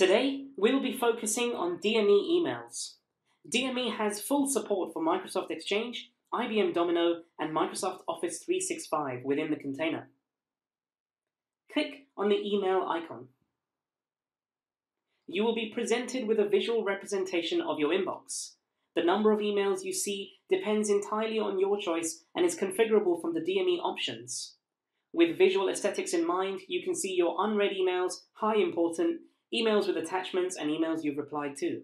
Today, we'll be focusing on DME emails. DME has full support for Microsoft Exchange, IBM Domino, and Microsoft Office 365 within the container. Click on the email icon. You will be presented with a visual representation of your inbox. The number of emails you see depends entirely on your choice and is configurable from the DME options. With visual aesthetics in mind, you can see your unread emails, high important, emails with attachments, and emails you've replied to.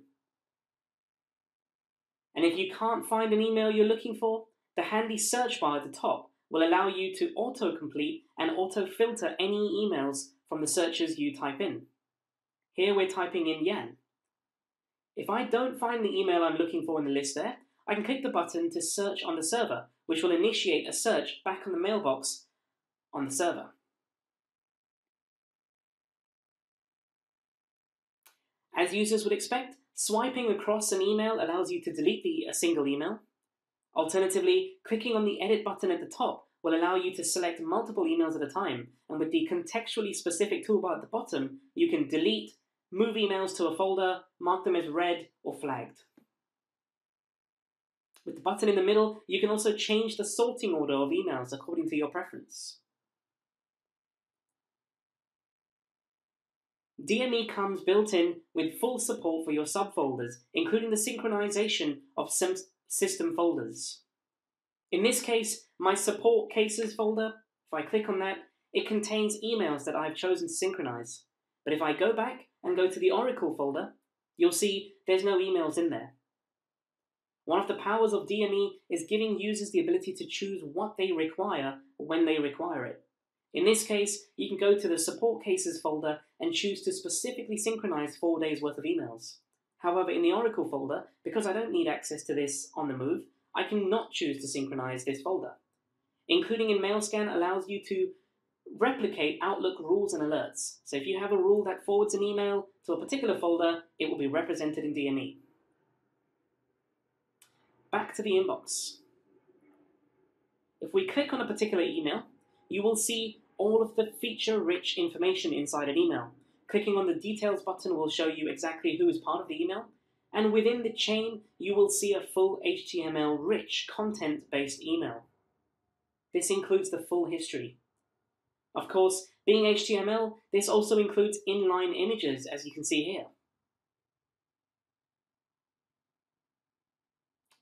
And if you can't find an email you're looking for, the handy search bar at the top will allow you to autocomplete and auto-filter any emails from the searches you type in. Here we're typing in Yan. If I don't find the email I'm looking for in the list there, I can click the button to search on the server, which will initiate a search back on the mailbox on the server. As users would expect, swiping across an email allows you to delete the, a single email. Alternatively, clicking on the edit button at the top will allow you to select multiple emails at a time, and with the contextually specific toolbar at the bottom, you can delete, move emails to a folder, mark them as read or flagged. With the button in the middle, you can also change the sorting order of emails according to your preference. DME comes built in with full support for your subfolders, including the synchronization of system folders. In this case, my support cases folder, if I click on that, it contains emails that I've chosen to synchronize. But if I go back and go to the Oracle folder, you'll see there's no emails in there. One of the powers of DME is giving users the ability to choose what they require when they require it. In this case, you can go to the support cases folder and choose to specifically synchronize four days worth of emails. However, in the Oracle folder, because I don't need access to this on the move, I can not choose to synchronize this folder. Including in MailScan allows you to replicate Outlook rules and alerts. So if you have a rule that forwards an email to a particular folder, it will be represented in DME. Back to the inbox. If we click on a particular email, you will see all of the feature-rich information inside an email. Clicking on the Details button will show you exactly who is part of the email, and within the chain, you will see a full HTML-rich, content-based email. This includes the full history. Of course, being HTML, this also includes inline images, as you can see here.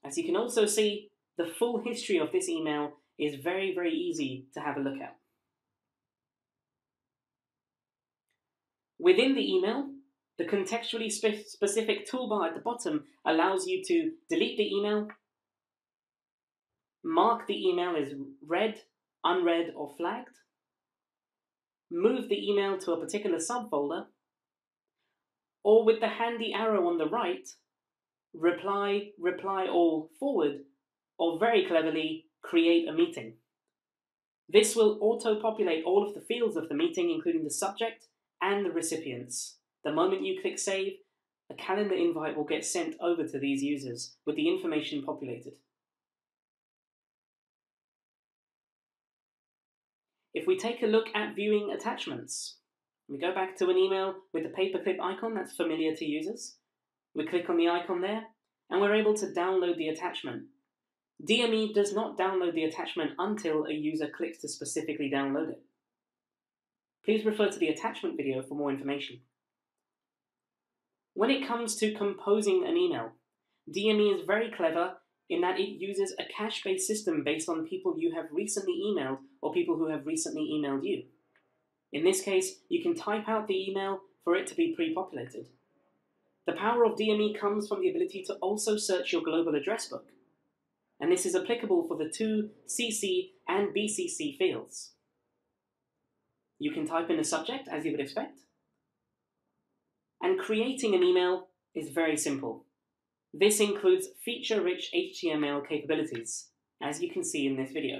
As you can also see, the full history of this email is very, very easy to have a look at. Within the email, the contextually spe specific toolbar at the bottom allows you to delete the email, mark the email as read, unread, or flagged, move the email to a particular subfolder, or with the handy arrow on the right, reply, reply all forward, or very cleverly, create a meeting. This will auto-populate all of the fields of the meeting, including the subject and the recipients. The moment you click save, a calendar invite will get sent over to these users with the information populated. If we take a look at viewing attachments, we go back to an email with the paperclip icon that's familiar to users. We click on the icon there, and we're able to download the attachment. DME does not download the attachment until a user clicks to specifically download it. Please refer to the attachment video for more information. When it comes to composing an email, DME is very clever in that it uses a cache-based system based on people you have recently emailed or people who have recently emailed you. In this case, you can type out the email for it to be pre-populated. The power of DME comes from the ability to also search your global address book and this is applicable for the two CC and BCC fields. You can type in a subject, as you would expect, and creating an email is very simple. This includes feature-rich HTML capabilities, as you can see in this video.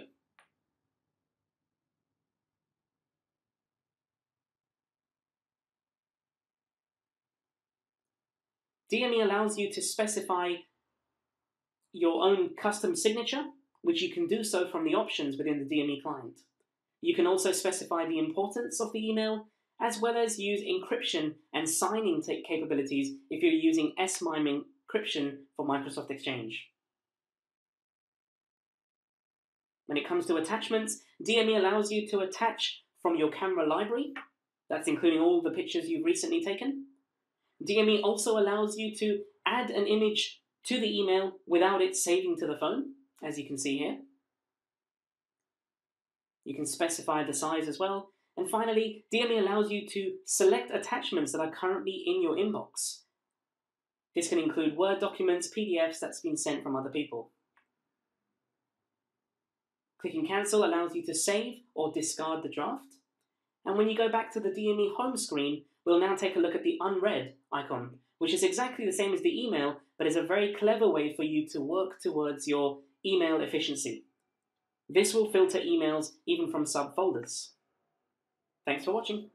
DME allows you to specify your own custom signature, which you can do so from the options within the DME client. You can also specify the importance of the email as well as use encryption and signing capabilities if you're using S-MIME encryption for Microsoft Exchange. When it comes to attachments, DME allows you to attach from your camera library, that's including all the pictures you've recently taken. DME also allows you to add an image to the email without it saving to the phone, as you can see here. You can specify the size as well. And finally, DME allows you to select attachments that are currently in your inbox. This can include Word documents, PDFs that's been sent from other people. Clicking cancel allows you to save or discard the draft. And when you go back to the DME home screen, we'll now take a look at the unread icon, which is exactly the same as the email, but is a very clever way for you to work towards your email efficiency. This will filter emails even from subfolders. Thanks for watching.